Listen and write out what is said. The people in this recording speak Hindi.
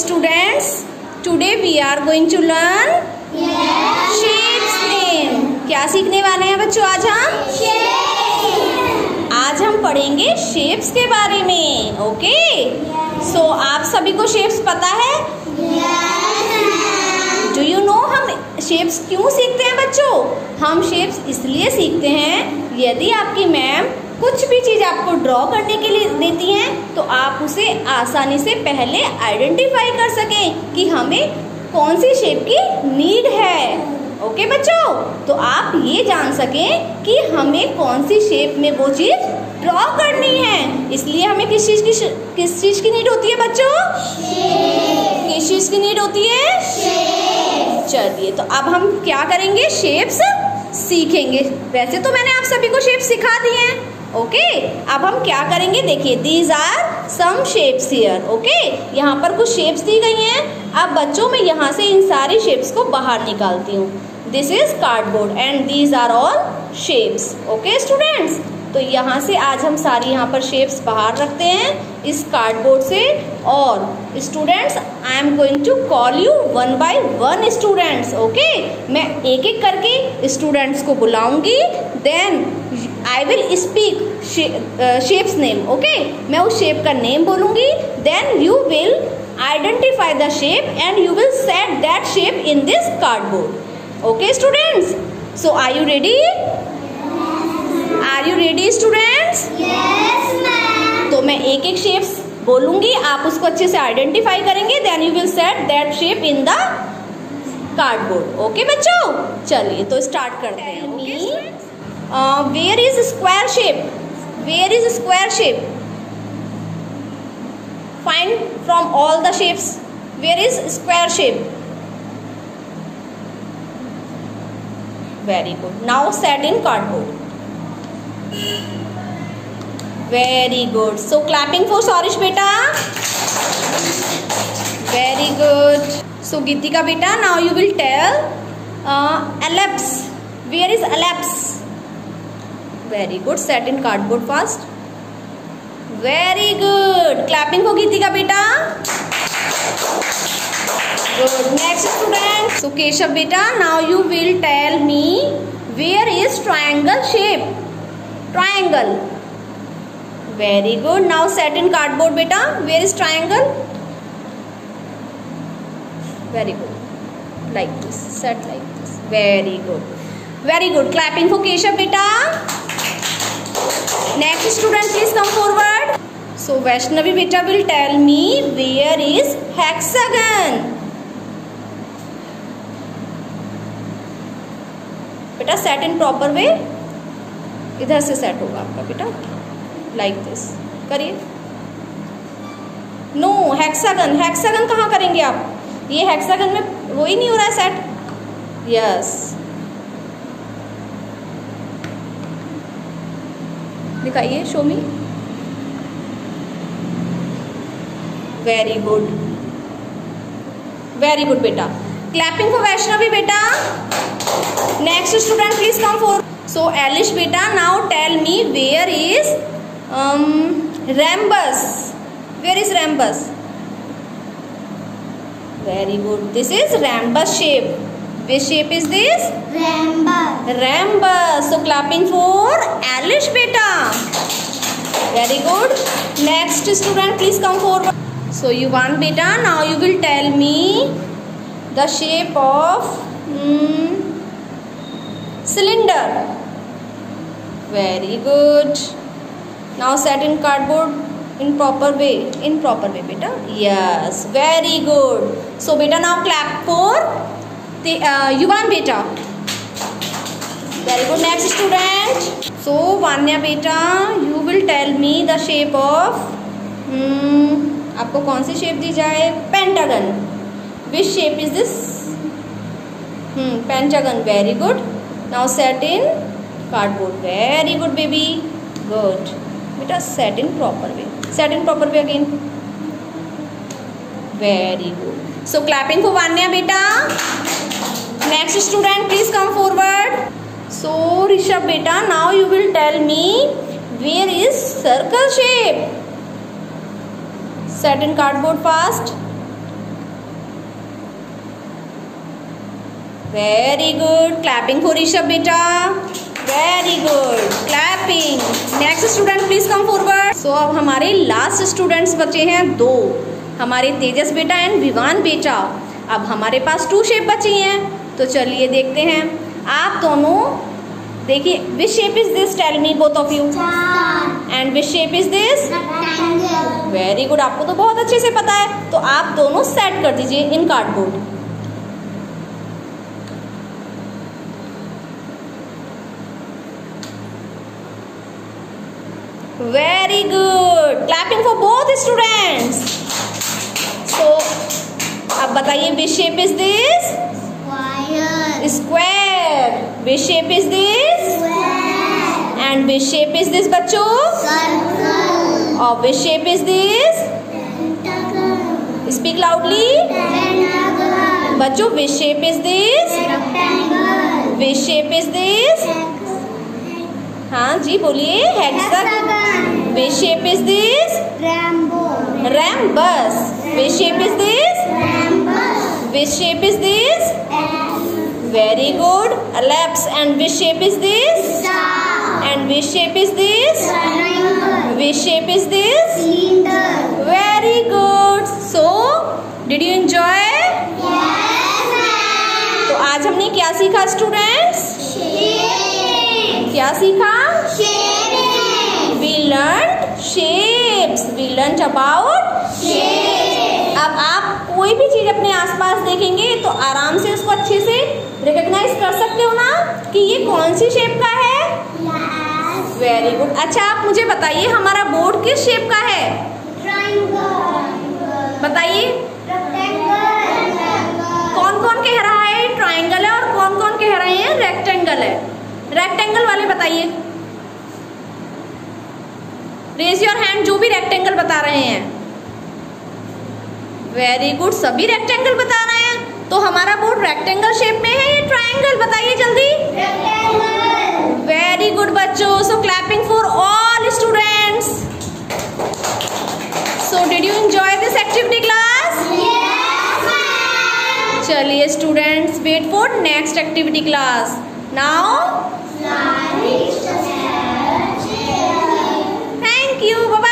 students, today we are going to learn shapes name. क्या सीखने वाले हैं बच्चों आज हम? आज हम पढ़ेंगे शेप्स के बारे में ओके सो so, आप सभी को शेप्स पता है? डू यू नो हम शेप्स क्यों सीखते हैं बच्चों? हम शेप्स इसलिए सीखते हैं यदि आपकी मैम कुछ भी चीज़ आपको ड्रॉ करने के लिए देती हैं तो आप उसे आसानी से पहले आइडेंटिफाई कर सकें कि हमें कौन सी शेप की नीड है। ओके बच्चों? तो आप ये जान सकें कि हमें कौन सी शेप में वो चीज़ ड्रॉ करनी है। इसलिए हमें किस चीज़ की किस चीज़ की नीड होती है बच्चों? किस चीज़ की नीड होती है? चलिए तो अब हम क्या करेंगे? शेप्स सीखेंगे। वैसे तो मैंने आप सभी को शेप सिखा दिए हैं। ओके अब हम क्या करेंगे? देखिए these are some shapes here okay यहाँ पर कुछ शेप्स दी गई हैं। अब बच्चों, में यहाँ से इन सारी शेप्स को बाहर निकालती हूँ। This is cardboard and these are all shapes okay students तो यहाँ से आज हम सारी यहाँ पर शेप्स बाहर रखते हैं, इस कार्डबोर्ड से। और students I am going to call you one by one students okay मैं एक एक करके स्टूडेंट्स को बुलाऊँगी। Then I will speak shapes name okay मैं उस शेप का नेम बोलूँगी then you will identify the shape and you will set that shape in this cardboard okay students so are you ready are you ready students तो मैं एक एक शेप्स बोलूँगी आप उसको अच्छे से आइडेंटिफाई करेंगे then you will set that shape in the cardboard okay बच्चों? चलिए तो स्टार्ट करते हैं Uh, where is square shape? Where is square shape? Find from all the shapes. Where is square shape? Very good. Now set in cardboard. Very good. So clapping for sarish beta. Very good. So Gitika beta, now you will tell uh, ellipse. Where is ellipse? Very good set in cardboard first very good clapping for gitika beta good next student so keshav beta now you will tell me where is triangle shape triangle very good now set in cardboard beta where is triangle very good like this set like this very good very good clapping for keshav beta next student, please come forward. So, vaishnavi beta will tell me where is hexagon. बेटा सेट इन प्रॉपर वे इधर से सेट होगा आपका बेटा। लाइक दिस करिए। नो हेक्सागन हेक्सागन कहाँ करेंगे आप? ये हेक्सागन में वो ही नहीं हो रहा है सेट यस दिखाइए show me very good very good बेटा. क्लैपिंग फॉर वैष्णवी बेटा. Next student please come for so Elish बेटा now tell me where is rhombus where is rhombus very good this is rhombus shape which shape is this? Rhombus. rhombus so clapping for alish beta. Very good. Next student please come forward. So you want beta. Now you will tell me the shape of um, cylinder. Very good. Now set in cardboard in proper way. In proper way beta. Yes. Very good. So beta now clap for Yuvan बेटा। Very good next student so Vanya बेटा you will tell me the shape of आपको कौन सी शेप दी जाए? Pentagon which shape is this pentagon very good now set in cardboard very good baby good बेटा set in proper way set in proper way again very good so clapping को वान्या बेटा. Next student please come forward so Rishabh बेटा now you will tell me where is circle shape set in cardboard fast very good clapping for Rishabh बेटा very good clapping next student please come forward so अब हमारे लास्ट स्टूडेंट्स बचे हैं दो. हमारे तेजस बेटा एंड विवान बेटा अब हमारे पास टू शेप बची हैं. तो चलिए देखते हैं। आप दोनों देखिए which shape is this tell me both of you and which shape is this very good आपको तो बहुत अच्छे से पता है। तो आप दोनों सेट कर दीजिए in cardboard very good clapping for both students so अब बताइए which shape is this square which shape is this and which shape is this बच्चों और which shape is this speak loudly बच्चों which shape is this which shape is this हाँ जी बोलिए hexa which shape is this rhombus which shape is this which shape is this good elapse and which shape is this Star. and which shape is this Triangle. which shape is this Cylinder. very good so did you enjoy Yes. तो आज हमने क्या सीखा स्टूडेंट्स क्या सीखा we learn shapes we learn about अब आप कोई भी चीज़ अपने आसपास देखेंगे तो आराम से उसको अच्छे रिकॉग्नाइज कर सकते हो ना कि ये कौन सी शेप का है? वेरी गुड अच्छा आप मुझे बताइए हमारा बोर्ड किस शेप का है? बताइए। कौन कौन कह रहा है? ट्राइंगल है और कौन कौन कह रहे हैं? रेक्टेंगल है। रेक्टेंगल वाले बताइए। रेज योर हैंड जो भी रेक्टेंगल बता रहे हैं। वेरी गुड सभी रेक्टेंगल बता रहे हैं। तो हमारा बोर्ड रेक्टेंगल शेप में wait for next activity class. Now, thank you. Bye bye.